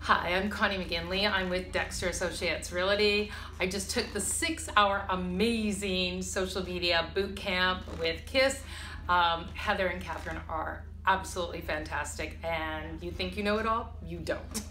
Hi, I'm Connie McGinley. I'm with Dexter Associates Realty. I just took the six hour amazing social media boot camp with KISS. Um, Heather and Catherine are absolutely fantastic, and you think you know it all? You don't.